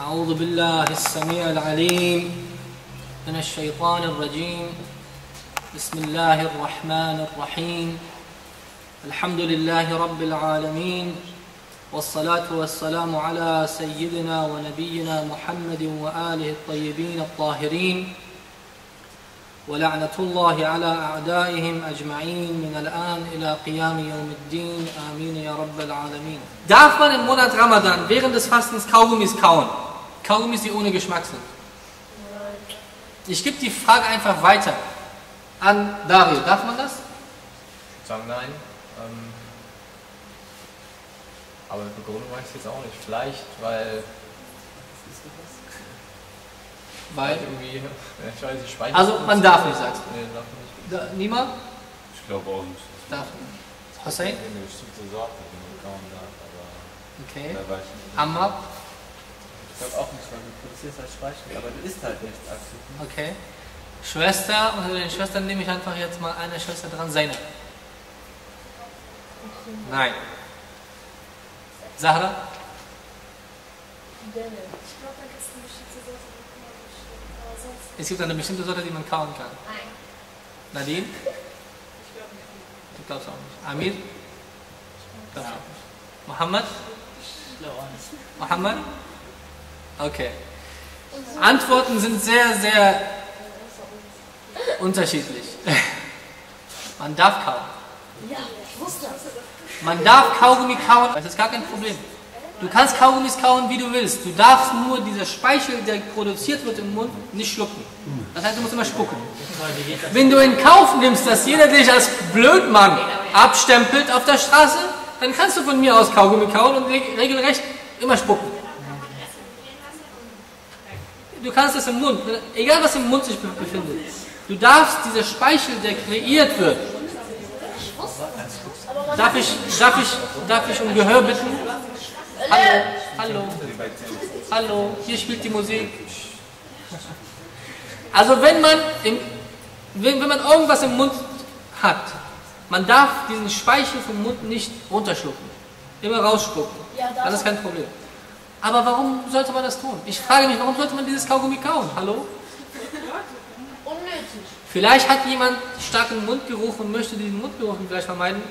أعوذ بالله السميع العليم من الشيطان الرجيم. بسم الله الرحمن الرحيم. الحمد لله رب العالمين والصلاة والسلام على سيدنا ونبينا محمد وآله الطيبين الطاهرين. ولعنة الله على أعدائهم أجمعين من الآن إلى قيام يوم الدين. آمين يا رب العالمين. Darf man im Monat Ramadan während des Fastens Kaugummis kauen? Kaugummis, die ohne Geschmack sind. Ich gebe die Frage einfach weiter an Dario. Darf man das? Ich würde sagen nein. Ähm, aber Begründung weiß ich jetzt auch nicht. Vielleicht, weil. Weil? irgendwie. Ja, ich weiß, die Speicher Also man darf nicht, sagst Nee, darf nicht. du. Da, niemand? Ich glaube auch nicht. Darf nicht. Hussein? Ich kenne bestimmte Sorten, die man kauen darf, aber Okay. da weiß ich nicht. Ich glaube auch nicht, weil du produzierst halt Speichel, aber du isst halt nichts aktiv. Okay. Schwester, unter den Schwestern nehme ich einfach jetzt mal eine Schwester dran, Zainab. Nein. Sahra? Ich glaube, da gibt es nicht gibt eine bestimmte Sorte, die man kauen kann. Nein. Nadine? Du glaubst auch nicht. Amir? Glaubst auch nicht. Mohammed? Mohammed? Okay. Antworten sind sehr, sehr unterschiedlich. Man darf kauen. Ja, ich wusste das. Man darf Kaugummi kauen, das ist gar kein Problem. Du kannst Kaugummis kauen, wie du willst. Du darfst nur dieser Speichel, der produziert wird im Mund, nicht schlucken. Das heißt, du musst immer spucken. Wenn du in Kauf nimmst, dass jeder dich als Blödmann abstempelt auf der Straße, dann kannst du von mir aus Kaugummi kauen und reg- regelrecht immer spucken. Du kannst es im Mund, egal was im Mund sich be- befindet. Du darfst dieser Speichel, der kreiert wird, Darf ich, darf ich, darf ich um Gehör bitten? Hallo, hallo, hallo, hier spielt die Musik. Also wenn man, im, wenn, wenn man irgendwas im Mund hat, man darf diesen Speichel vom Mund nicht runterschlucken. Immer rausspucken. Das ist kein Problem. Aber warum sollte man das tun? Ich frage mich, warum sollte man dieses Kaugummi kauen? Hallo? Unnötig. Vielleicht hat jemand starken Mundgeruch und möchte diesen Mundgeruch vielleicht vermeiden.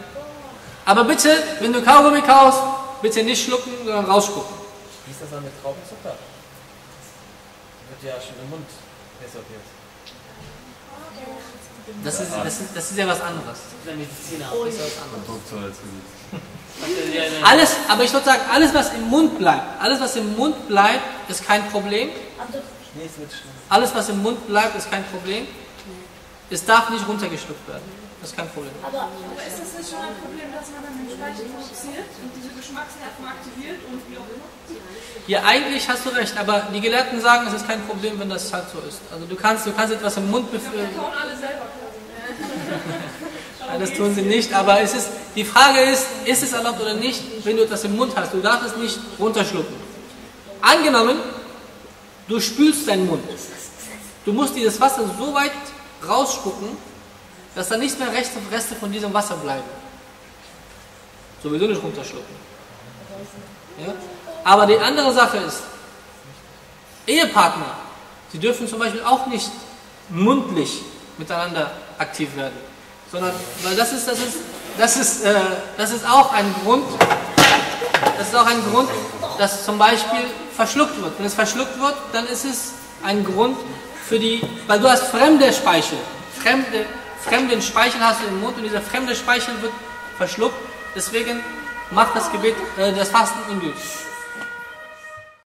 Aber bitte, wenn du Kaugummi kaust, bitte nicht schlucken, sondern rausspucken. Wie ist das dann mit Traubenzucker? Wird ja schon im Mund resorbiert. Das ist, das ist, das ist ja was anderes. Der Mediziner. Das ist ja was anderes. Alles, aber ich würde sagen, alles was im Mund bleibt, alles was im Mund bleibt, ist kein Problem. Alles was im Mund bleibt, ist kein Problem. Es darf nicht runtergeschluckt werden. Das ist kein Problem. aber ist das nicht schon ein Problem, dass man dann den Speichel produziert und diese Geschmacksnerven aktiviert und wie auch immer? Ja, eigentlich hast du recht, aber die Gelehrten sagen, es ist kein Problem, wenn das halt so ist. Also du kannst, du kannst etwas im Mund Wir befinden. kauen alle selber. Nein, das tun sie nicht, aber es ist, die Frage ist, ist es erlaubt oder nicht, wenn du etwas im Mund hast? Du darfst es nicht runterschlucken. Angenommen, du spülst deinen Mund. Du musst dieses Wasser so weit rausspucken, dass da nicht mehr Reste, von diesem Wasser bleiben. Sowieso nicht runterschlucken. Ja? Aber die andere Sache ist, Ehepartner, sie dürfen zum Beispiel auch nicht mundlich miteinander aktiv werden, sondern weil das ist, das ist, das ist, äh, das ist auch ein Grund, das ist auch ein Grund, dass zum Beispiel verschluckt wird. Wenn es verschluckt wird, dann ist es ein Grund für die, weil du hast fremde Speichel, fremde, fremden Speichel hast du im Mund und dieser fremde Speichel wird verschluckt. Deswegen macht das Gebet, äh, das Fasten ungültig.